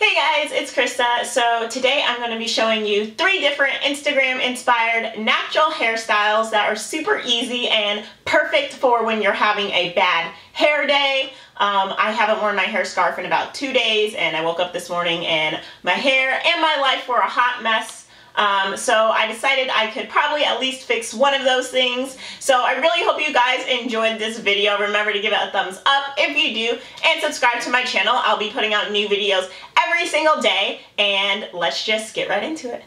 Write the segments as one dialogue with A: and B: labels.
A: Hey guys, it's Krista. So today I'm going to be showing you three different Instagram inspired natural hairstyles that are super easy and perfect for when you're having a bad hair day. Um, I haven't worn my hair scarf in about two days and I woke up this morning and my hair and my life were a hot mess um, so I decided I could probably at least fix one of those things. So I really hope you guys enjoyed this video. Remember to give it a thumbs up if you do and subscribe to my channel. I'll be putting out new videos every single day and let's just get right into it.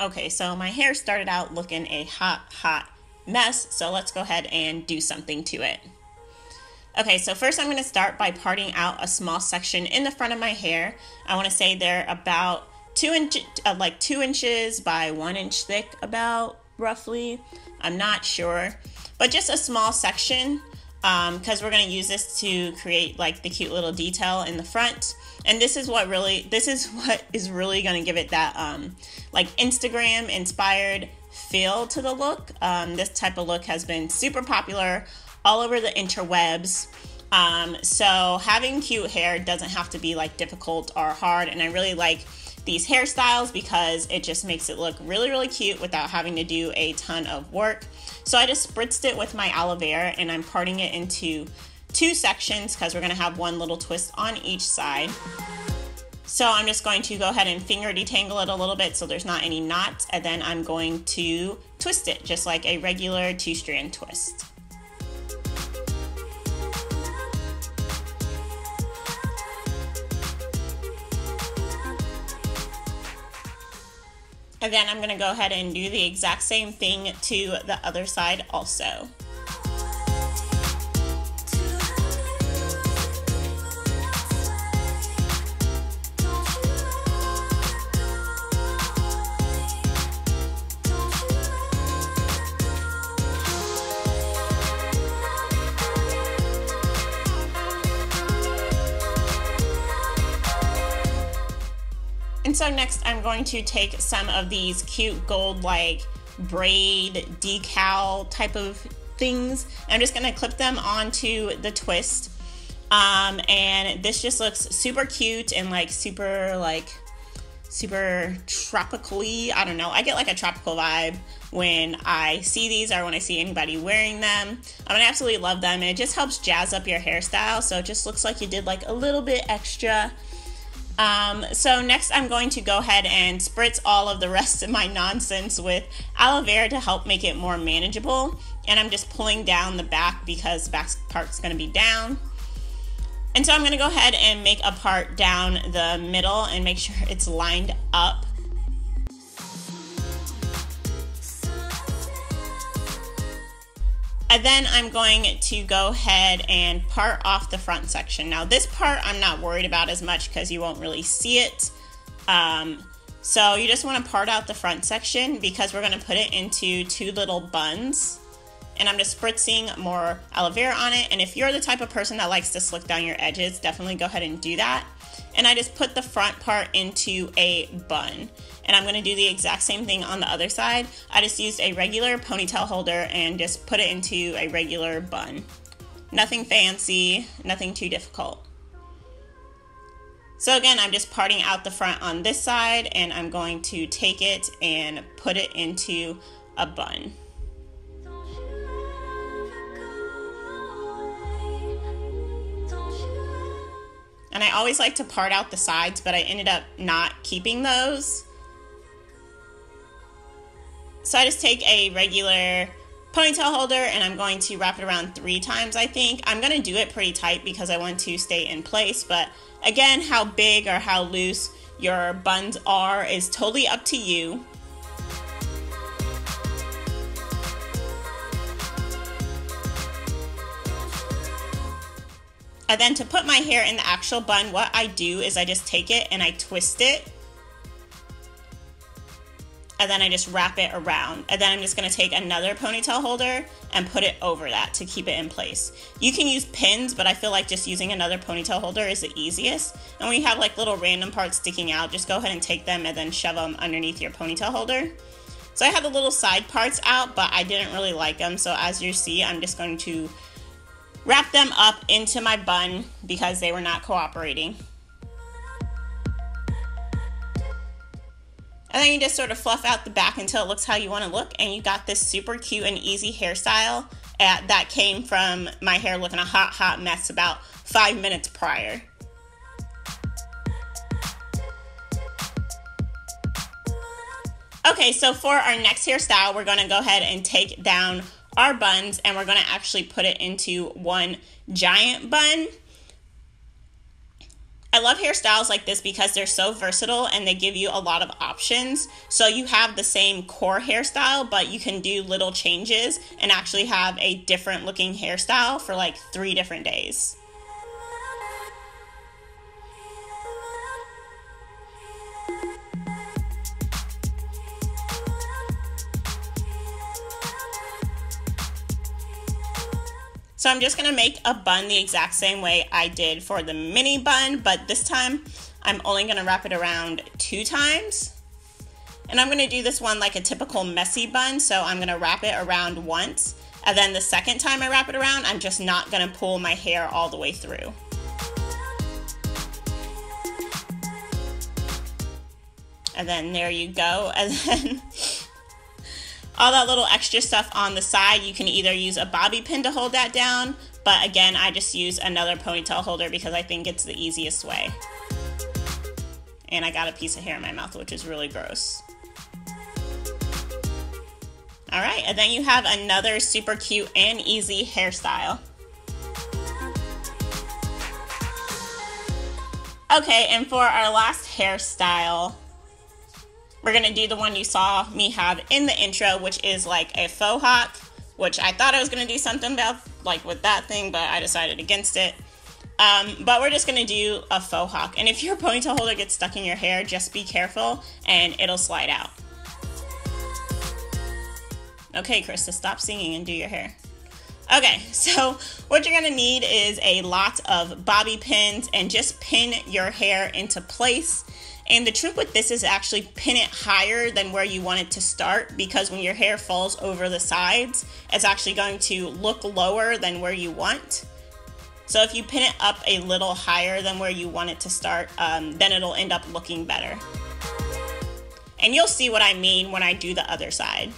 A: Okay, so my hair started out looking a hot, hot mess. So let's go ahead and do something to it. Okay, so first I'm going to start by parting out a small section in the front of my hair. I want to say they're about two inch, uh, like two inches by one inch thick, about roughly. I'm not sure, but just a small section because um, we're going to use this to create like the cute little detail in the front. And this is what really, this is what is really going to give it that um, like Instagram inspired feel to the look. Um, this type of look has been super popular all over the interwebs. Um, so having cute hair doesn't have to be like difficult or hard. And I really like these hairstyles because it just makes it look really, really cute without having to do a ton of work. So I just spritzed it with my aloe vera and I'm parting it into two sections because we're gonna have one little twist on each side. So I'm just going to go ahead and finger detangle it a little bit so there's not any knots and then I'm going to twist it just like a regular two strand twist. And then I'm gonna go ahead and do the exact same thing to the other side also. And so next I'm going to take some of these cute gold like braid decal type of things. I'm just gonna clip them onto the twist. Um, and this just looks super cute and like super like super tropically. I don't know. I get like a tropical vibe when I see these or when I see anybody wearing them. I'm mean, I absolutely love them and it just helps jazz up your hairstyle. So it just looks like you did like a little bit extra um, so next I'm going to go ahead and spritz all of the rest of my nonsense with aloe vera to help make it more manageable. And I'm just pulling down the back because the back part's gonna be down. And so I'm gonna go ahead and make a part down the middle and make sure it's lined up And then I'm going to go ahead and part off the front section. Now this part I'm not worried about as much because you won't really see it. Um, so you just want to part out the front section because we're going to put it into two little buns. And I'm just spritzing more aloe vera on it. And if you're the type of person that likes to slick down your edges, definitely go ahead and do that and I just put the front part into a bun. And I'm gonna do the exact same thing on the other side. I just used a regular ponytail holder and just put it into a regular bun. Nothing fancy, nothing too difficult. So again, I'm just parting out the front on this side and I'm going to take it and put it into a bun. And I always like to part out the sides, but I ended up not keeping those. So I just take a regular ponytail holder and I'm going to wrap it around three times, I think. I'm going to do it pretty tight because I want to stay in place. But again, how big or how loose your buns are is totally up to you. And then to put my hair in the actual bun, what I do is I just take it and I twist it. And then I just wrap it around. And then I'm just gonna take another ponytail holder and put it over that to keep it in place. You can use pins, but I feel like just using another ponytail holder is the easiest. And when you have like little random parts sticking out, just go ahead and take them and then shove them underneath your ponytail holder. So I had the little side parts out, but I didn't really like them. So as you see, I'm just going to wrap them up into my bun because they were not cooperating. And then you just sort of fluff out the back until it looks how you want to look. And you got this super cute and easy hairstyle at, that came from my hair looking a hot, hot mess about five minutes prior. Okay, so for our next hairstyle, we're going to go ahead and take down our buns and we're going to actually put it into one giant bun. I love hairstyles like this because they're so versatile and they give you a lot of options. So you have the same core hairstyle, but you can do little changes and actually have a different looking hairstyle for like three different days. So I'm just gonna make a bun the exact same way I did for the mini bun, but this time I'm only gonna wrap it around two times. And I'm gonna do this one like a typical messy bun, so I'm gonna wrap it around once, and then the second time I wrap it around, I'm just not gonna pull my hair all the way through. And then there you go, and then all that little extra stuff on the side, you can either use a bobby pin to hold that down, but again, I just use another ponytail holder because I think it's the easiest way. And I got a piece of hair in my mouth, which is really gross. All right, and then you have another super cute and easy hairstyle. Okay, and for our last hairstyle, we're gonna do the one you saw me have in the intro, which is like a faux hawk, which I thought I was gonna do something about like with that thing, but I decided against it. Um, but we're just gonna do a faux hawk. And if your ponytail holder gets stuck in your hair, just be careful and it'll slide out. Okay, Krista, stop singing and do your hair. Okay, so what you're gonna need is a lot of bobby pins and just pin your hair into place. And the trick with this is actually pin it higher than where you want it to start because when your hair falls over the sides, it's actually going to look lower than where you want. So if you pin it up a little higher than where you want it to start, um, then it'll end up looking better. And you'll see what I mean when I do the other side.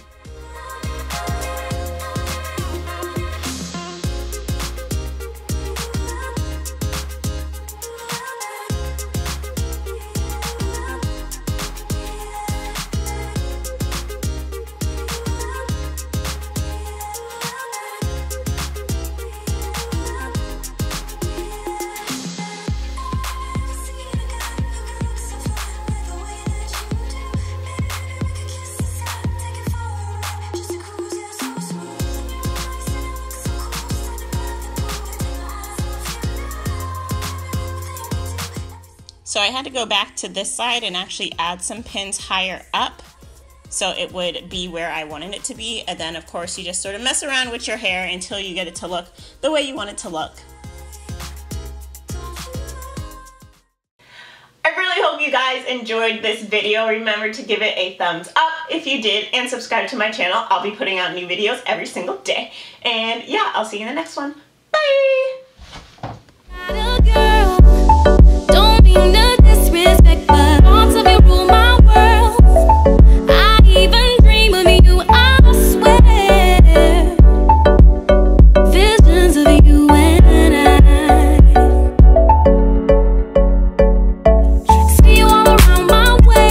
A: So I had to go back to this side and actually add some pins higher up so it would be where I wanted it to be. And then of course you just sort of mess around with your hair until you get it to look the way you want it to look. I really hope you guys enjoyed this video. Remember to give it a thumbs up if you did and subscribe to my channel. I'll be putting out new videos every single day. And yeah, I'll see you in the next one.